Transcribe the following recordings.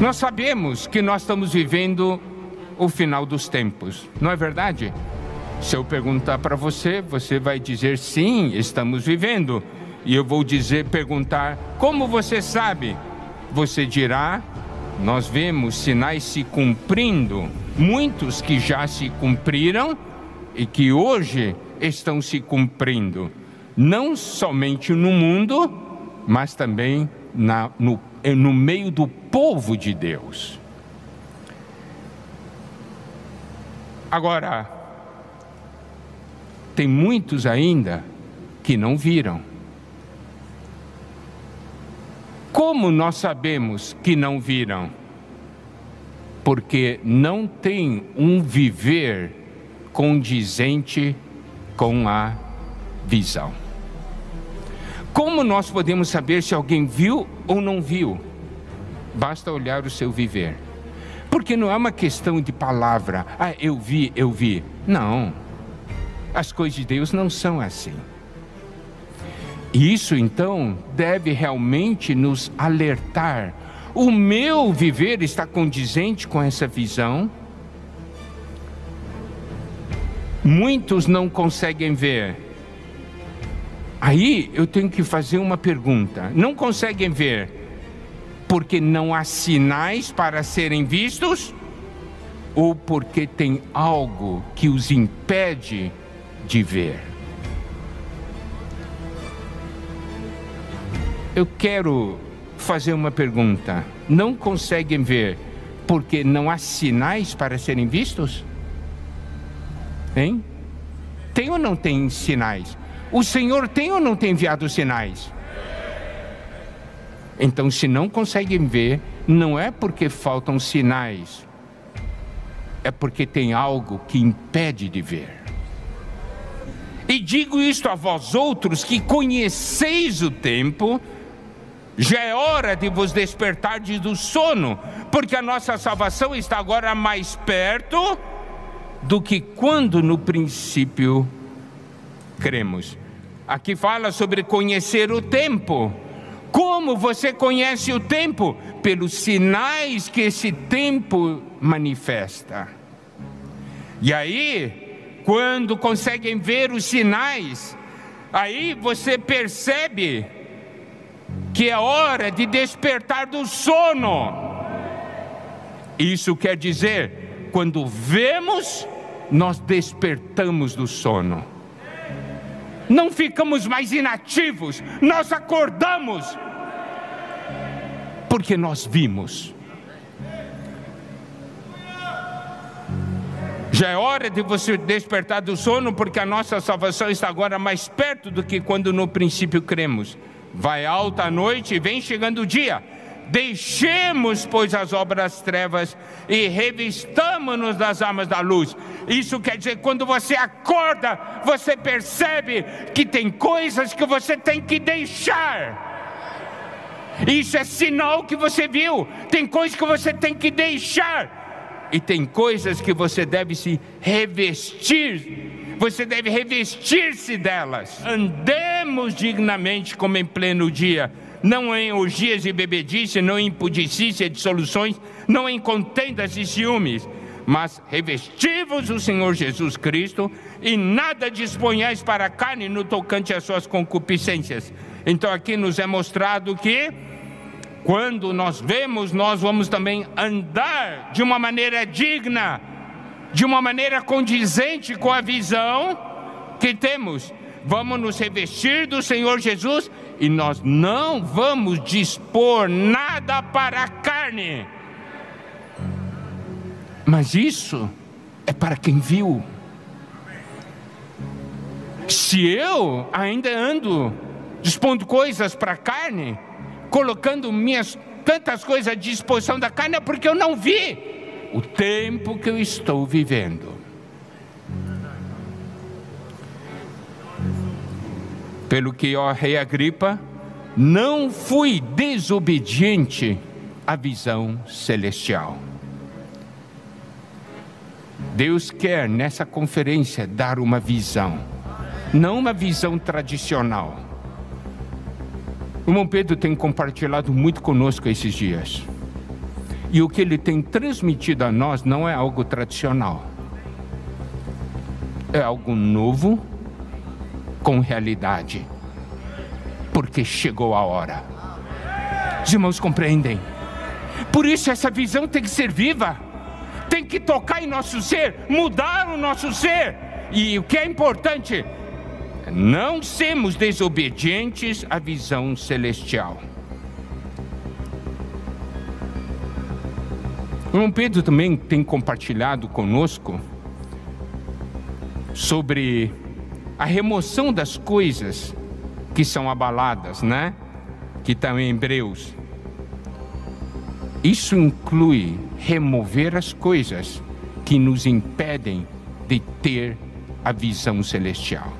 Nós sabemos que nós estamos vivendo o final dos tempos, não é verdade? Se eu perguntar para você, você vai dizer sim, estamos vivendo. E eu vou dizer, perguntar, como você sabe? Você dirá, nós vemos sinais se cumprindo, muitos que já se cumpriram e que hoje estão se cumprindo, não somente no mundo, mas também na, no, no meio do povo de Deus. Agora, tem muitos ainda que não viram. Como nós sabemos que não viram? Porque não tem um viver condizente com a visão. Como nós podemos saber se alguém viu ou não viu? Basta olhar o seu viver. Porque não é uma questão de palavra, ah, eu vi, eu vi. Não. As coisas de Deus não são assim. Isso então deve realmente nos alertar. O meu viver está condizente com essa visão? Muitos não conseguem ver. Aí eu tenho que fazer uma pergunta: não conseguem ver porque não há sinais para serem vistos? Ou porque tem algo que os impede de ver? Eu quero fazer uma pergunta: não conseguem ver porque não há sinais para serem vistos? Hein? Tem ou não tem sinais? O Senhor tem ou não tem enviado sinais? Então, se não conseguem ver, não é porque faltam sinais, é porque tem algo que impede de ver. E digo isto a vós outros que conheceis o tempo, já é hora de vos despertardes do sono, porque a nossa salvação está agora mais perto do que quando no princípio cremos. Aqui fala sobre conhecer o tempo. Como você conhece o tempo? Pelos sinais que esse tempo manifesta. E aí, quando conseguem ver os sinais, aí você percebe que é hora de despertar do sono. Isso quer dizer, quando vemos, nós despertamos do sono. Não ficamos mais inativos, nós acordamos porque nós vimos. Já é hora de você despertar do sono, porque a nossa salvação está agora mais perto do que quando no princípio cremos. Vai alta a noite e vem chegando o dia. Deixemos, pois, as obras trevas e revistamos-nos das armas da luz. Isso quer dizer, quando você acorda, você percebe que tem coisas que você tem que deixar isso é sinal que você viu. Tem coisas que você tem que deixar. E tem coisas que você deve se revestir. Você deve revestir-se delas. Andemos dignamente como em pleno dia. Não em orgias e bebedice, não em pudicícia de soluções, não em contendas e ciúmes mas revestivos o Senhor Jesus Cristo e nada disponhais para a carne no tocante às suas concupiscências. Então aqui nos é mostrado que quando nós vemos, nós vamos também andar de uma maneira digna, de uma maneira condizente com a visão que temos. Vamos nos revestir do Senhor Jesus e nós não vamos dispor nada para a carne. Mas isso é para quem viu. Se eu ainda ando dispondo coisas para a carne, colocando minhas tantas coisas à disposição da carne, é porque eu não vi o tempo que eu estou vivendo. Pelo que, ó rei Agripa, não fui desobediente à visão celestial. Deus quer nessa conferência dar uma visão, não uma visão tradicional o irmão Pedro tem compartilhado muito conosco esses dias. E o que ele tem transmitido a nós não é algo tradicional, é algo novo, com realidade, porque chegou a hora. Os irmãos compreendem? Por isso essa visão tem que ser viva, tem que tocar em nosso ser, mudar o nosso ser. E o que é importante, não sermos desobedientes à visão celestial. Irmão Pedro também tem compartilhado conosco sobre a remoção das coisas que são abaladas, né? Que estão em Hebreus. Isso inclui remover as coisas que nos impedem de ter a visão celestial.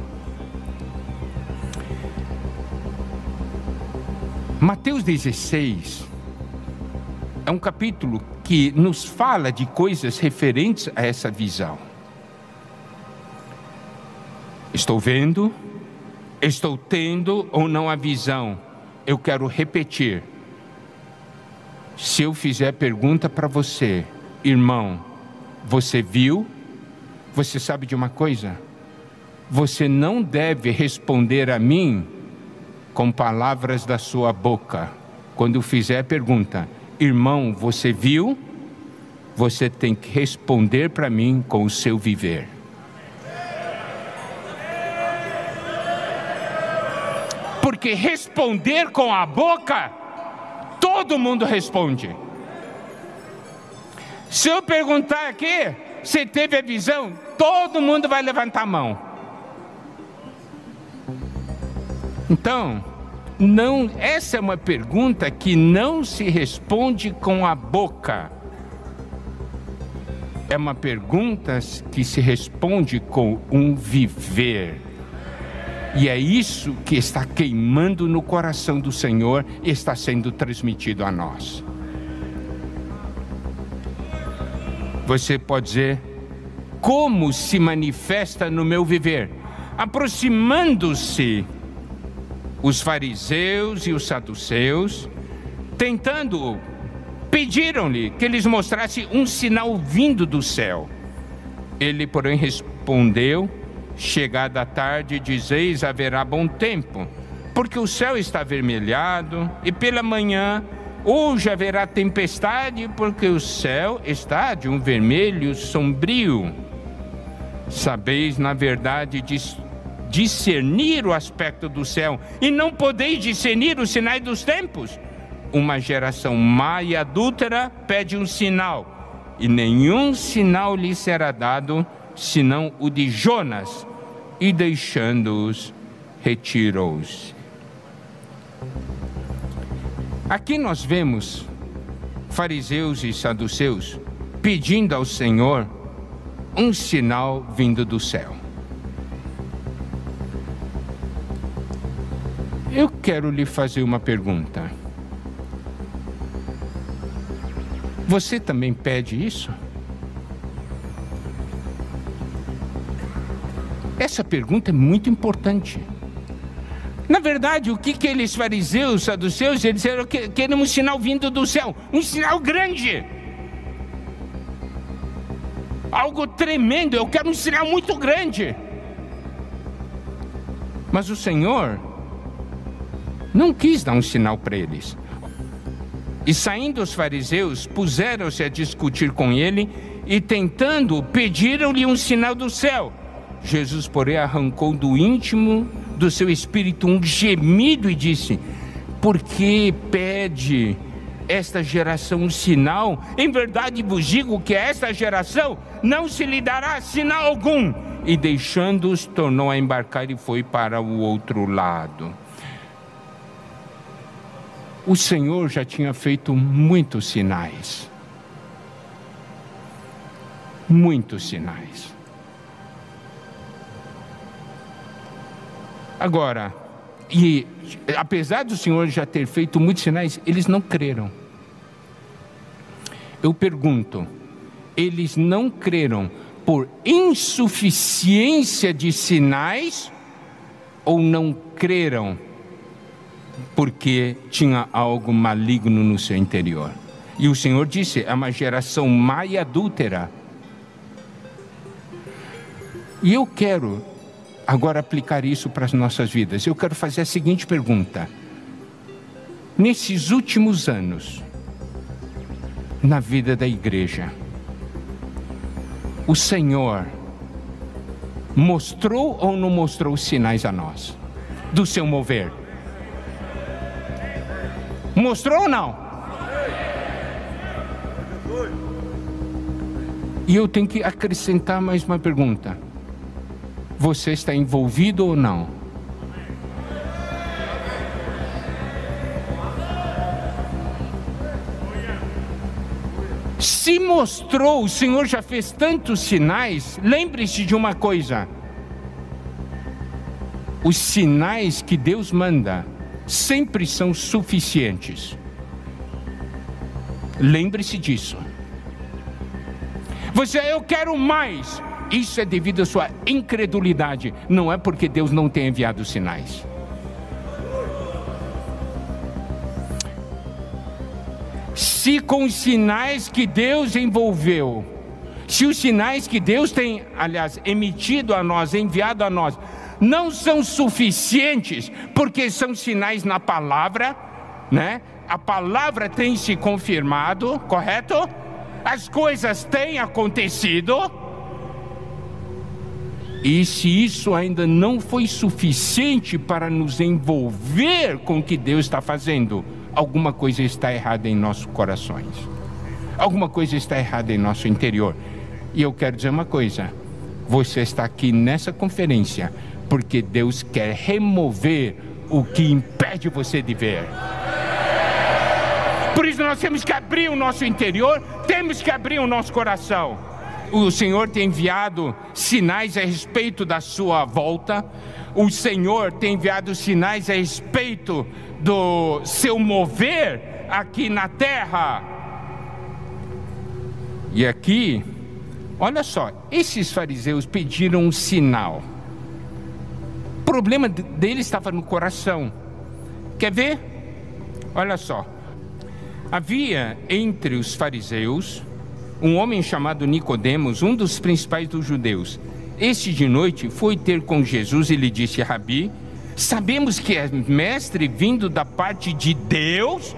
Mateus 16 é um capítulo que nos fala de coisas referentes a essa visão. Estou vendo, estou tendo ou não a visão. Eu quero repetir. Se eu fizer pergunta para você, irmão, você viu? Você sabe de uma coisa? Você não deve responder a mim com palavras da sua boca. Quando fizer pergunta, irmão, você viu? Você tem que responder para mim com o seu viver. Porque responder com a boca, todo mundo responde. Se eu perguntar aqui, você teve a visão, todo mundo vai levantar a mão. Então, não, essa é uma pergunta que não se responde com a boca. É uma pergunta que se responde com um viver. E é isso que está queimando no coração do Senhor e está sendo transmitido a nós. Você pode dizer, como se manifesta no meu viver? Aproximando-se os fariseus e os saduceus, tentando, pediram-lhe que lhes mostrasse um sinal vindo do céu. Ele, porém, respondeu: Chegada a tarde, dizeis haverá bom tempo, porque o céu está avermelhado, e pela manhã hoje haverá tempestade, porque o céu está de um vermelho sombrio. Sabeis, na verdade, discernir o aspecto do céu, e não podeis discernir os sinais dos tempos. Uma geração má e adúltera pede um sinal, e nenhum sinal lhe será dado senão o de Jonas, e deixando-os, retirou-se. Aqui nós vemos fariseus e saduceus pedindo ao Senhor um sinal vindo do céu. Eu quero lhe fazer uma pergunta. Você também pede isso? Essa pergunta é muito importante. Na verdade, o que aqueles fariseus, saduceus, eles disseram que um sinal vindo do céu, um sinal grande. Algo tremendo, eu quero um sinal muito grande. Mas o Senhor não quis dar um sinal para eles. E saindo os fariseus, puseram-se a discutir com ele e tentando, pediram-lhe um sinal do céu. Jesus, porém, arrancou do íntimo do seu espírito um gemido e disse: Por que pede esta geração um sinal? Em verdade vos digo que a esta geração não se lhe dará sinal algum. E deixando-os, tornou a embarcar e foi para o outro lado. O Senhor já tinha feito muitos sinais. Muitos sinais. Agora, e apesar do Senhor já ter feito muitos sinais, eles não creram. Eu pergunto, eles não creram por insuficiência de sinais ou não creram porque tinha algo maligno no seu interior? E o Senhor disse: é uma geração má e adúltera. E eu quero agora aplicar isso para as nossas vidas. Eu quero fazer a seguinte pergunta: nesses últimos anos, na vida da igreja, o Senhor mostrou ou não mostrou sinais a nós do seu mover? Mostrou ou não? E eu tenho que acrescentar mais uma pergunta: você está envolvido ou não? Se mostrou, o Senhor já fez tantos sinais, lembre-se de uma coisa: os sinais que Deus manda sempre são suficientes. Lembre-se disso. Você, eu quero mais. Isso é devido à sua incredulidade, não é porque Deus não tem enviado sinais. Se com os sinais que Deus envolveu, se os sinais que Deus tem, aliás, emitido a nós, enviado a nós, não são suficientes, porque são sinais na palavra, né? A palavra tem se confirmado, correto? As coisas têm acontecido. E se isso ainda não foi suficiente para nos envolver com o que Deus está fazendo, alguma coisa está errada em nossos corações. Alguma coisa está errada em nosso interior. E eu quero dizer uma coisa: você está aqui nessa conferência porque Deus quer remover o que impede você de ver. Por isso nós temos que abrir o nosso interior, temos que abrir o nosso coração. O Senhor tem enviado sinais a respeito da sua volta. O Senhor tem enviado sinais a respeito do seu mover aqui na terra. E aqui, olha só, esses fariseus pediram um sinal problema dele estava no coração. Quer ver? Olha só. Havia entre os fariseus um homem chamado Nicodemos, um dos principais dos judeus. Este de noite foi ter com Jesus e lhe disse: Rabi, sabemos que é mestre vindo da parte de Deus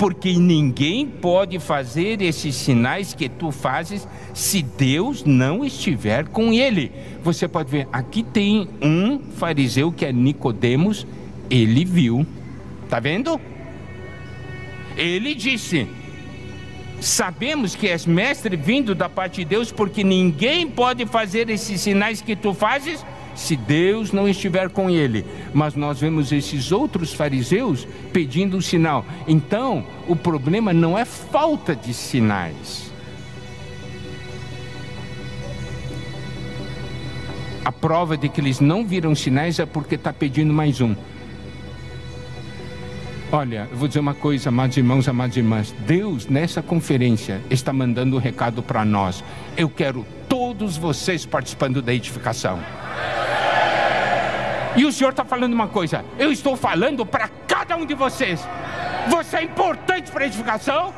porque ninguém pode fazer esses sinais que tu fazes se Deus não estiver com ele. Você pode ver, aqui tem um fariseu que é Nicodemos, ele viu. Tá vendo? Ele disse: Sabemos que és mestre vindo da parte de Deus, porque ninguém pode fazer esses sinais que tu fazes se Deus não estiver com ele. Mas nós vemos esses outros fariseus pedindo um sinal. Então, o problema não é falta de sinais. A prova de que eles não viram sinais é porque está pedindo mais um. Olha, eu vou dizer uma coisa, amados irmãos, amadas irmãs. Deus, nessa conferência, está mandando um recado para nós. Eu quero todos vocês participando da edificação. E o Senhor está falando uma coisa: eu estou falando para cada um de vocês. Você é importante para a edificação.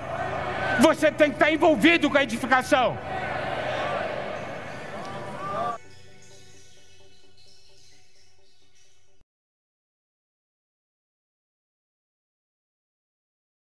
Você tem que estar envolvido com a edificação.